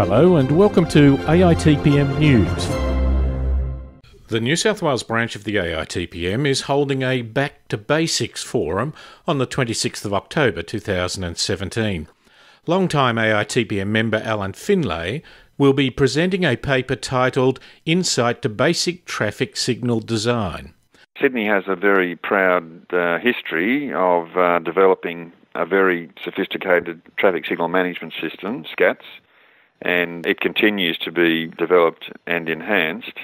Hello and welcome to AITPM News. The New South Wales branch of the AITPM is holding a Back to Basics forum on the 26th of October 2017. Longtime AITPM member Alan Finlay will be presenting a paper titled Insight to Basic Traffic Signal Design. Sydney has a very proud uh, history of uh, developing a very sophisticated traffic signal management system, SCATS, and it continues to be developed and enhanced.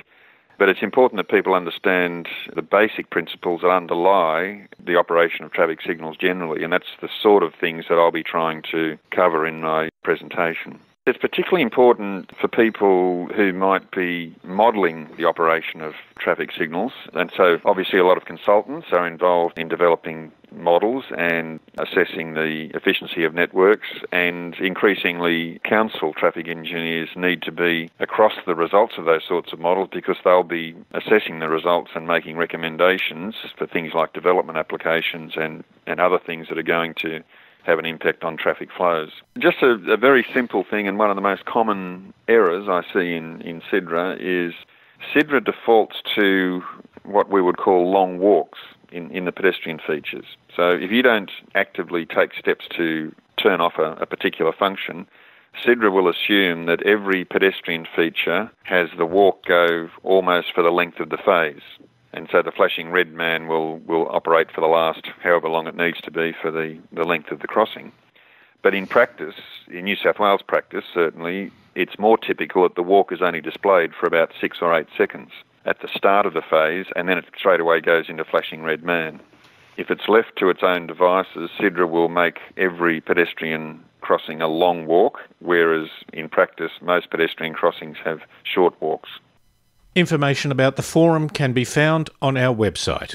But it's important that people understand the basic principles that underlie the operation of traffic signals generally, and that's the sort of things that I'll be trying to cover in my presentation. It's particularly important for people who might be modelling the operation of traffic signals. And so, obviously, a lot of consultants are involved in developing models and assessing the efficiency of networks. And increasingly, council traffic engineers need to be across the results of those sorts of models because they'll be assessing the results and making recommendations for things like development applications and, and other things that are going to have an impact on traffic flows. Just a, a, very simple thing, and one of the most common errors I see in, in SIDRA is SIDRA defaults to what we would call long walks in, in the pedestrian features. So if you don't actively take steps to turn off a, a particular function, SIDRA will assume that every pedestrian feature has the walk go almost for the length of the phase and so the flashing red man will, will operate for the last however long it needs to be for the, the length of the crossing. But in practice, in New South Wales practice, certainly, it's more typical that the walk is only displayed for about six or eight seconds at the start of the phase, and then it straight away goes into flashing red man. If it's left to its own devices, SIDRA will make every pedestrian crossing a long walk, whereas in practice, most pedestrian crossings have short walks. Information about the forum can be found on our website.